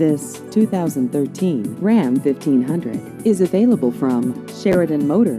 This 2013 Ram 1500 is available from Sheridan Motor.